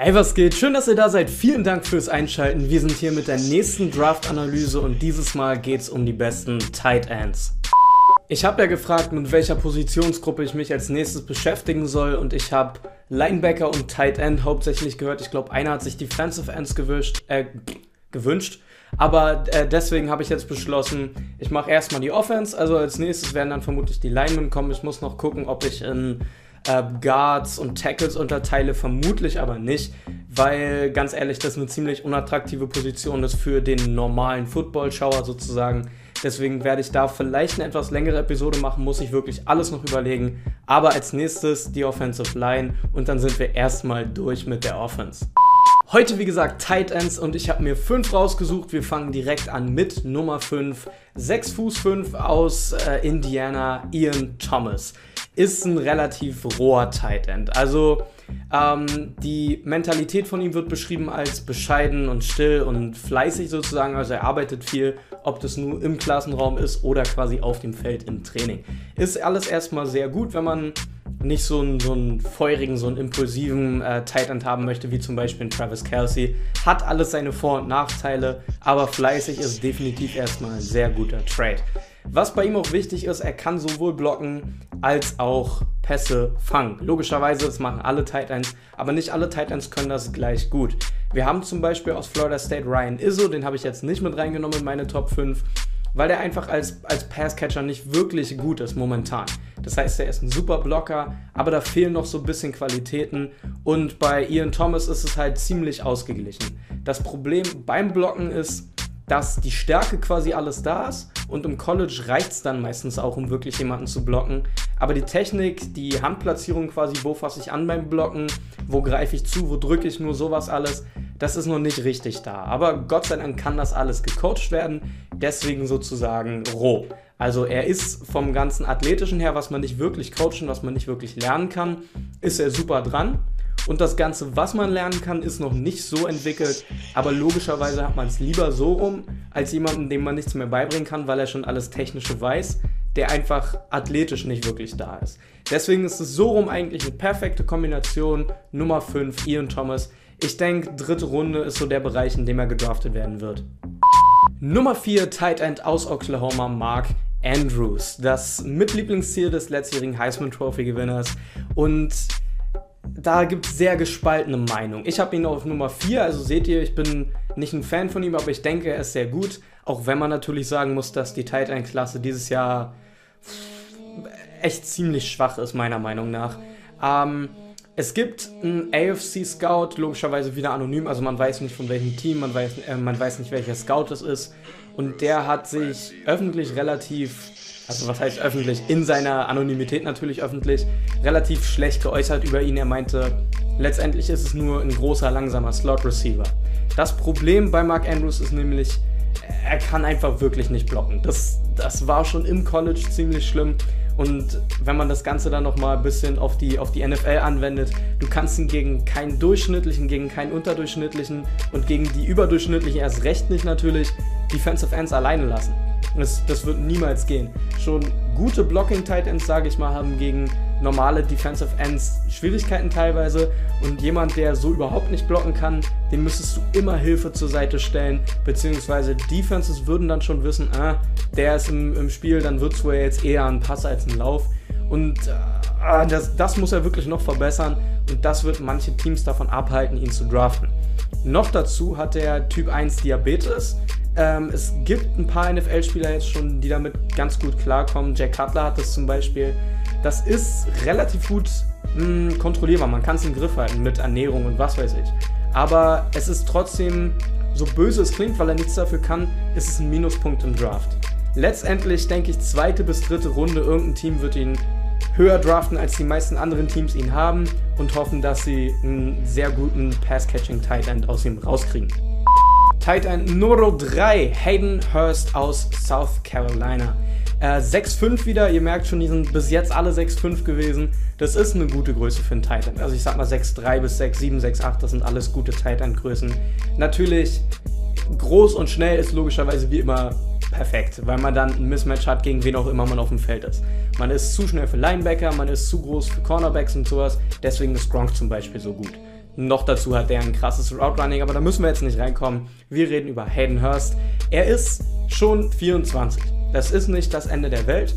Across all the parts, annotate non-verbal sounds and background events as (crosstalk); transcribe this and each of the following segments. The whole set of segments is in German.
Hey, was geht? Schön, dass ihr da seid. Vielen Dank fürs Einschalten. Wir sind hier mit der nächsten Draft-Analyse und dieses Mal geht es um die besten Tight Ends. Ich habe ja gefragt, mit welcher Positionsgruppe ich mich als nächstes beschäftigen soll und ich habe Linebacker und Tight End hauptsächlich gehört. Ich glaube, einer hat sich Defensive Ends gewischt, äh, gewünscht. Aber äh, deswegen habe ich jetzt beschlossen, ich mache erstmal die Offense. Also als nächstes werden dann vermutlich die Linemen kommen. Ich muss noch gucken, ob ich in äh, Guards und Tackles unterteile, vermutlich aber nicht, weil ganz ehrlich, das eine ziemlich unattraktive Position ist für den normalen Football-Schauer sozusagen. Deswegen werde ich da vielleicht eine etwas längere Episode machen, muss ich wirklich alles noch überlegen. Aber als nächstes die Offensive Line und dann sind wir erstmal durch mit der Offense. Heute, wie gesagt, Tight Ends und ich habe mir fünf rausgesucht. Wir fangen direkt an mit Nummer 5. 6 Fuß 5 aus äh, Indiana, Ian Thomas ist ein relativ roher Tight End. Also ähm, die Mentalität von ihm wird beschrieben als bescheiden und still und fleißig sozusagen. Also er arbeitet viel, ob das nur im Klassenraum ist oder quasi auf dem Feld im Training. Ist alles erstmal sehr gut, wenn man nicht so einen, so einen feurigen, so einen impulsiven äh, Tight End haben möchte, wie zum Beispiel ein Travis Kelsey. Hat alles seine Vor- und Nachteile, aber fleißig ist definitiv erstmal ein sehr guter Trade. Was bei ihm auch wichtig ist, er kann sowohl blocken als auch Pässe fangen. Logischerweise, das machen alle Tight Ends, aber nicht alle Tight Ends können das gleich gut. Wir haben zum Beispiel aus Florida State Ryan Izzo, den habe ich jetzt nicht mit reingenommen in meine Top 5, weil der einfach als, als Passcatcher nicht wirklich gut ist momentan. Das heißt, er ist ein super Blocker, aber da fehlen noch so ein bisschen Qualitäten und bei Ian Thomas ist es halt ziemlich ausgeglichen. Das Problem beim Blocken ist, dass die Stärke quasi alles da ist und im College reicht es dann meistens auch, um wirklich jemanden zu blocken. Aber die Technik, die Handplatzierung quasi, wo fasse ich an beim Blocken, wo greife ich zu, wo drücke ich nur sowas alles, das ist noch nicht richtig da. Aber Gott sei Dank kann das alles gecoacht werden, deswegen sozusagen roh. Also er ist vom ganzen Athletischen her, was man nicht wirklich coachen, was man nicht wirklich lernen kann, ist er super dran. Und das Ganze, was man lernen kann, ist noch nicht so entwickelt. Aber logischerweise hat man es lieber so rum, als jemanden, dem man nichts mehr beibringen kann, weil er schon alles Technische weiß, der einfach athletisch nicht wirklich da ist. Deswegen ist es so rum eigentlich eine perfekte Kombination. Nummer 5, Ian Thomas. Ich denke, dritte Runde ist so der Bereich, in dem er gedraftet werden wird. Nummer 4, Tight End aus Oklahoma, Mark Andrews. Das Mitlieblingsziel des letztjährigen Heisman Trophy Gewinners. Und da gibt es sehr gespaltene Meinungen. Ich habe ihn auf Nummer 4, also seht ihr, ich bin nicht ein Fan von ihm, aber ich denke, er ist sehr gut. Auch wenn man natürlich sagen muss, dass die Tight End Klasse dieses Jahr echt ziemlich schwach ist, meiner Meinung nach. Ähm, es gibt einen AFC Scout, logischerweise wieder anonym, also man weiß nicht von welchem Team, man weiß, äh, man weiß nicht welcher Scout es ist. Und der hat sich öffentlich relativ also was heißt öffentlich, in seiner Anonymität natürlich öffentlich, relativ schlecht geäußert über ihn. Er meinte, letztendlich ist es nur ein großer, langsamer Slot-Receiver. Das Problem bei Mark Andrews ist nämlich, er kann einfach wirklich nicht blocken. Das, das war schon im College ziemlich schlimm. Und wenn man das Ganze dann nochmal ein bisschen auf die, auf die NFL anwendet, du kannst ihn gegen keinen durchschnittlichen, gegen keinen unterdurchschnittlichen und gegen die überdurchschnittlichen erst recht nicht natürlich Defensive Ends alleine lassen. Das, das wird niemals gehen. Schon gute Blocking-Tight Ends, sage ich mal, haben gegen normale Defensive Ends Schwierigkeiten teilweise. Und jemand, der so überhaupt nicht blocken kann, dem müsstest du immer Hilfe zur Seite stellen. Beziehungsweise Defenses würden dann schon wissen, ah, der ist im, im Spiel, dann wird es wohl jetzt eher ein Pass als ein Lauf. Und äh, das, das muss er wirklich noch verbessern. Und das wird manche Teams davon abhalten, ihn zu draften. Noch dazu hat der Typ 1 Diabetes. Ähm, es gibt ein paar NFL-Spieler jetzt schon, die damit ganz gut klarkommen. Jack Cutler hat das zum Beispiel. Das ist relativ gut mh, hm, kontrollierbar. Man kann es im Griff halten mit Ernährung und was weiß ich. Aber es ist trotzdem, so böse es klingt, weil er nichts dafür kann, ist es ein Minuspunkt im Draft. Letztendlich denke ich, zweite bis dritte Runde, irgendein Team wird ihn höher draften, als die meisten anderen Teams ihn haben und hoffen, dass sie einen sehr guten Pass-Catching-Tight End aus ihm rauskriegen. Tight End Nummer 3, Hayden Hurst aus South Carolina. Äh, 6'5 wieder, ihr merkt schon, die sind bis jetzt alle 6'5 gewesen. Das ist eine gute Größe für einen Tight End. Also ich sag mal 6'3 bis 6'7, 6'8, das sind alles gute Tight End Größen. Natürlich, groß und schnell ist logischerweise wie immer perfekt, weil man dann ein Mismatch hat, gegen wen auch immer man auf dem Feld ist. Man ist zu schnell für Linebacker, man ist zu groß für Cornerbacks und sowas, deswegen ist Gronk zum Beispiel so gut. Noch dazu hat er ein krasses Route Running, aber da müssen wir jetzt nicht reinkommen. Wir reden über Hayden Hurst. Er ist schon 24. Das ist nicht das Ende der Welt,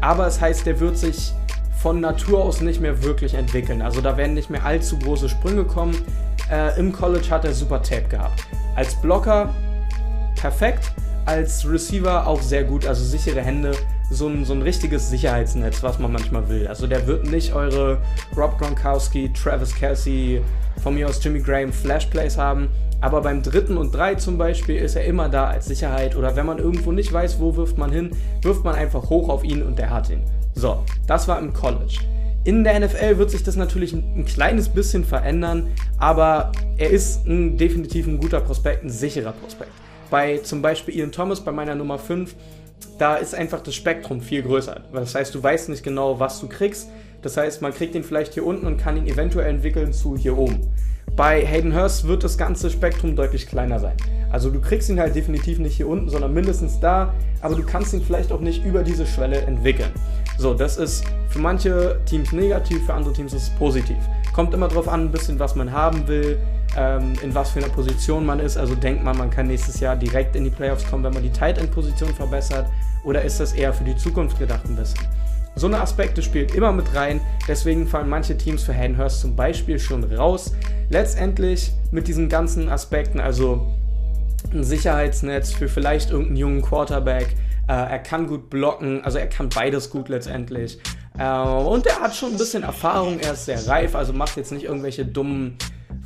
aber es heißt, er wird sich von Natur aus nicht mehr wirklich entwickeln. Also da werden nicht mehr allzu große Sprünge kommen. Äh, Im College hat er super Tape gehabt. Als Blocker perfekt, als Receiver auch sehr gut, also sichere Hände, so ein, so ein richtiges Sicherheitsnetz, was man manchmal will. Also der wird nicht eure Rob Gronkowski, Travis Kelsey, von mir aus Jimmy Graham Flashplays haben, aber beim dritten und drei zum Beispiel ist er immer da als Sicherheit oder wenn man irgendwo nicht weiß, wo wirft man hin, wirft man einfach hoch auf ihn und der hat ihn. So, das war im College. In der NFL wird sich das natürlich ein, kleines bisschen verändern, aber er ist ein, definitiv ein guter Prospekt, ein sicherer Prospekt. Bei zum Beispiel Ian Thomas, bei meiner Nummer 5, da ist einfach das Spektrum viel größer. Das heißt, du weißt nicht genau, was du kriegst. Das heißt, man kriegt ihn vielleicht hier unten und kann ihn eventuell entwickeln zu hier oben. Bei Hayden Hurst wird das ganze Spektrum deutlich kleiner sein. Also du kriegst ihn halt definitiv nicht hier unten, sondern mindestens da, aber du kannst ihn vielleicht auch nicht über diese Schwelle entwickeln. So, das ist für manche Teams negativ, für andere Teams ist es positiv. Kommt immer darauf an, ein bisschen, was man haben will, ähm, in was für einer Position man ist. Also denkt man, man kann nächstes Jahr direkt in die Playoffs kommen, wenn man die Tight End Position verbessert, oder ist das eher für die Zukunft gedacht ein bisschen? So eine Aspekte spielt immer mit rein, deswegen fallen manche Teams für Hayden Hurst zum Beispiel schon raus. Letztendlich mit diesen ganzen Aspekten, also ein Sicherheitsnetz für vielleicht irgendeinen jungen Quarterback, äh, er kann gut blocken, also er kann beides gut letztendlich. Äh, und er hat schon ein bisschen Erfahrung, er ist sehr reif, also macht jetzt nicht irgendwelche dummen,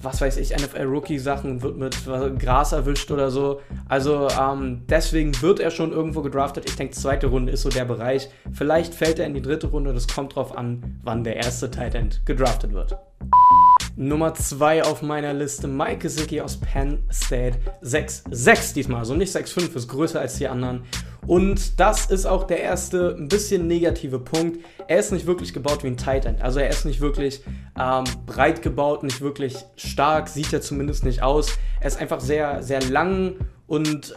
was weiß ich, NFL-Rookie-Sachen wird mit Gras erwischt oder so. Also ähm, deswegen wird er schon irgendwo gedraftet. Ich denke, zweite Runde ist so der Bereich. Vielleicht fällt er in die dritte Runde, das kommt drauf an, wann der erste Tight End gedraftet wird. Nummer 2 auf meiner Liste, Mike Gesicki aus Penn State. 6-6 diesmal, also nicht 6-5, ist größer als die anderen. Und das ist auch der erste ein bisschen negative Punkt. Er ist nicht wirklich gebaut wie ein Tight End. Also er ist nicht wirklich ähm, breit gebaut, nicht wirklich stark, sieht er zumindest nicht aus. Er ist einfach sehr, sehr lang und äh,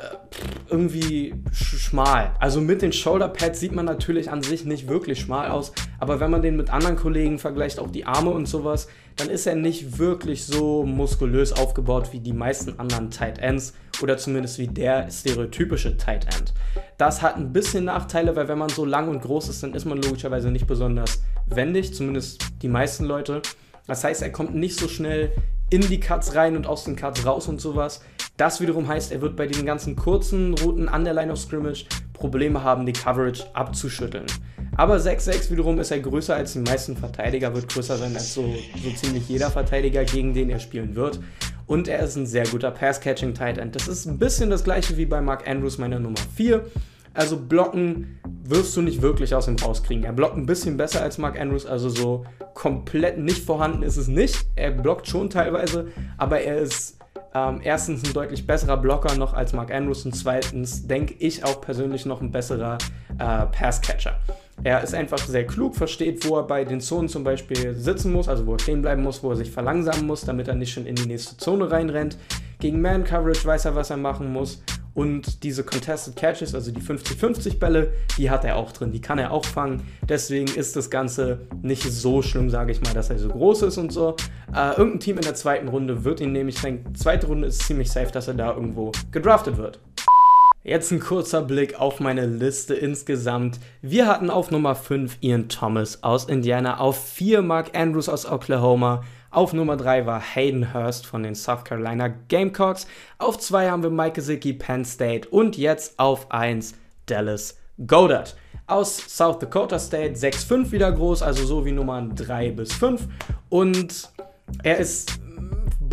irgendwie schmal. Also mit den Shoulderpads sieht man natürlich an sich nicht wirklich schmal aus, aber wenn man den mit anderen Kollegen vergleicht, auch die Arme und sowas, dann ist er nicht wirklich so muskulös aufgebaut wie die meisten anderen Tight Ends oder zumindest wie der stereotypische Tight End. Das hat ein bisschen Nachteile, weil wenn man so lang und groß ist, dann ist man logischerweise nicht besonders wendig, zumindest die meisten Leute. Das heißt, er kommt nicht so schnell in die Cuts rein und aus den Cuts raus und sowas. Das wiederum heißt, er wird bei diesen ganzen kurzen Routen an der Line of Scrimmage Probleme haben, die Coverage abzuschütteln. Aber 6-6 wiederum ist er größer als die meisten Verteidiger, wird größer sein als so, so ziemlich jeder Verteidiger, gegen den er spielen wird. Und er ist ein sehr guter Pass-Catching-Tight End. Das ist ein bisschen das gleiche wie bei Mark Andrews, meiner Nummer 4. Also blocken wirst du nicht wirklich aus ihm rauskriegen. Er blockt ein bisschen besser als Mark Andrews, also so komplett nicht vorhanden ist es nicht. Er blockt schon teilweise, aber er ist ähm, erstens ein deutlich besserer Blocker noch als Mark Andrews und zweitens denke ich auch persönlich noch ein besserer äh, Passcatcher. Er ist einfach sehr klug, versteht, wo er bei den Zonen zum Beispiel sitzen muss, also wo er stehen bleiben muss, wo er sich verlangsamen muss, damit er nicht schon in die nächste Zone reinrennt. Gegen Man Coverage weiß er, was er machen muss und diese Contested Catches, also die 50-50 Bälle, die hat er auch drin, die kann er auch fangen. Deswegen ist das Ganze nicht so schlimm, sage ich mal, dass er so groß ist und so. Äh, irgendein Team in der zweiten Runde wird ihn nämlich, ich denke, zweite Runde ist ziemlich safe, dass er da irgendwo gedraftet wird. Jetzt ein kurzer Blick auf meine Liste insgesamt. Wir hatten auf Nummer 5 Ian Thomas aus Indiana, auf 4 Mark Andrews aus Oklahoma, auf Nummer 3 war Hayden Hurst von den South Carolina Gamecocks. Auf 2 haben wir Mike Gesicki, Penn State. Und jetzt auf 1 Dallas Goddard. Aus South Dakota State 6'5 wieder groß, also so wie Nummern 3 bis 5. Und er ist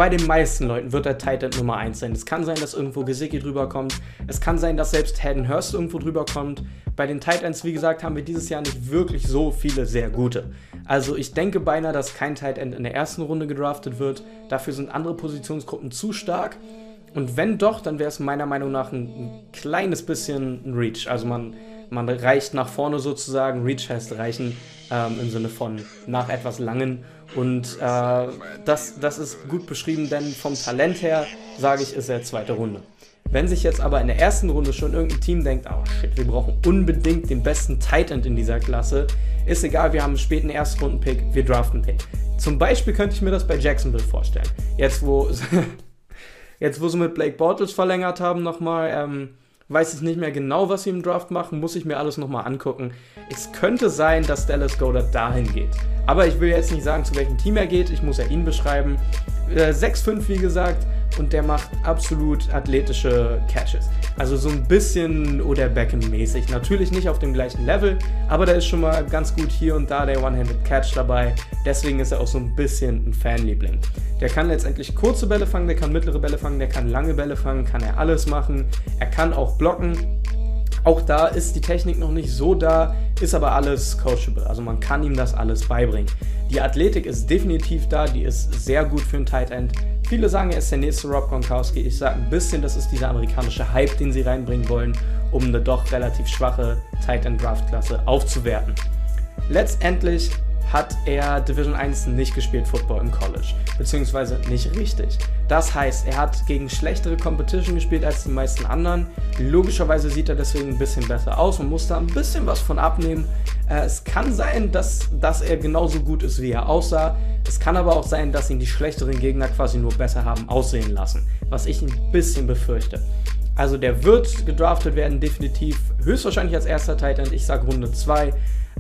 bei den meisten Leuten wird er Titan Nummer 1 sein. Es kann sein, dass irgendwo Gesicki drüber kommt. Es kann sein, dass selbst Hayden Hurst irgendwo drüber kommt. Bei den Titans, wie gesagt, haben wir dieses Jahr nicht wirklich so viele sehr gute. Also ich denke beinahe, dass kein Tight End in der ersten Runde gedraftet wird. Dafür sind andere Positionsgruppen zu stark. Und wenn doch, dann wäre es meiner Meinung nach ein, ein, kleines bisschen ein Reach. Also man, man reicht nach vorne sozusagen. Reach heißt reichen ähm, im Sinne von nach etwas langen. Und äh, das, das ist gut beschrieben, denn vom Talent her, sage ich, ist er zweite Runde. Wenn sich jetzt aber in der ersten Runde schon irgendein Team denkt, oh shit, wir brauchen unbedingt den besten Tight End in dieser Klasse, ist egal, wir haben einen späten Erstrunden-Pick, wir draften den. Zum Beispiel könnte ich mir das bei Jacksonville vorstellen. Jetzt, wo, (laughs) jetzt, wo sie mit Blake Bortles verlängert haben nochmal, ähm, weiß ich nicht mehr genau, was sie im Draft machen, muss ich mir alles nochmal angucken. Es könnte sein, dass Dallas Goddard dahin geht. Aber ich will jetzt nicht sagen, zu welchem Team er geht, ich muss ja ihn beschreiben. Äh, 6'5 wie gesagt und der macht absolut athletische Catches. Also so ein bisschen oder Beckham-mäßig. Natürlich nicht auf dem gleichen Level, aber da ist schon mal ganz gut hier und da der One-Handed Catch dabei. Deswegen ist er auch so ein bisschen ein Fanliebling. Der kann letztendlich kurze Bälle fangen, der kann mittlere Bälle fangen, der kann lange Bälle fangen, kann er alles machen. Er kann auch blocken. Auch da ist die Technik noch nicht so da, ist aber alles coachable. Also man kann ihm das alles beibringen. Die Athletik ist definitiv da, die ist sehr gut für einen Tight End. Viele sagen, er ist der nächste Rob Gronkowski. Ich sage ein bisschen, das ist dieser amerikanische Hype, den sie reinbringen wollen, um eine doch relativ schwache Tight End Draft Klasse aufzuwerten. Letztendlich hat er Division 1 nicht gespielt Football im College, beziehungsweise nicht richtig. Das heißt, er hat gegen schlechtere Competition gespielt als die meisten anderen. Logischerweise sieht er deswegen ein bisschen besser aus und muss da ein bisschen was von abnehmen. Äh, es kann sein, dass, dass er genauso gut ist, wie er aussah. Es kann aber auch sein, dass ihn die schlechteren Gegner quasi nur besser haben aussehen lassen, was ich ein bisschen befürchte. Also der wird gedraftet werden, definitiv höchstwahrscheinlich als erster Titan. Ich sage Runde 2.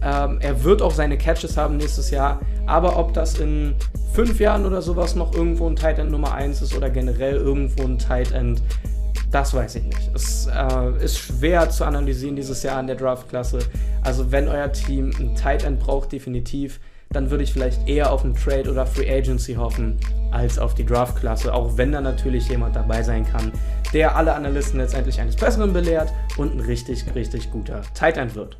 Ähm, er wird auch seine Catches haben nächstes Jahr, aber ob das in fünf Jahren oder sowas noch irgendwo ein Tight End Nummer 1 ist oder generell irgendwo ein Tight End, das weiß ich nicht. Es äh, ist schwer zu analysieren dieses Jahr in der Draftklasse. Also wenn euer Team ein Tight End braucht, definitiv, dann würde ich vielleicht eher auf einen Trade oder Free Agency hoffen, als auf die Draftklasse, auch wenn da natürlich jemand dabei sein kann, der alle Analysten letztendlich eines Besseren belehrt und ein richtig, richtig guter Tight End wird.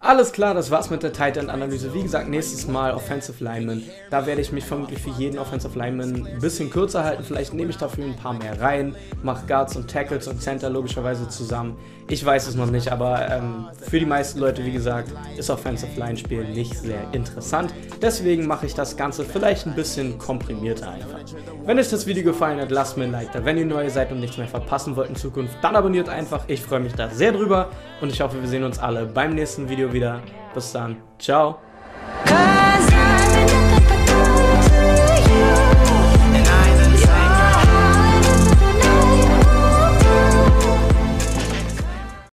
Alles klar, das war's mit der Tight End Analyse. Wie gesagt, nächstes Mal Offensive Lineman. Da werde ich mich vermutlich für jeden Offensive Lineman ein bisschen kürzer halten. Vielleicht nehme ich dafür ein paar mehr rein, mache Guards und Tackles und Center logischerweise zusammen. Ich weiß es noch nicht, aber ähm, für die meisten Leute, wie gesagt, ist Offensive Line Spiel nicht sehr interessant. Deswegen mache ich das Ganze vielleicht ein bisschen komprimierter einfach. Wenn euch das Video gefallen hat, lasst mir ein Like da. Wenn ihr neu seid und nichts mehr verpassen wollt in Zukunft, dann abonniert einfach. Ich freue mich da sehr drüber und ich hoffe, wir sehen uns alle beim nächsten Video wieder. Bis dann. Ciao.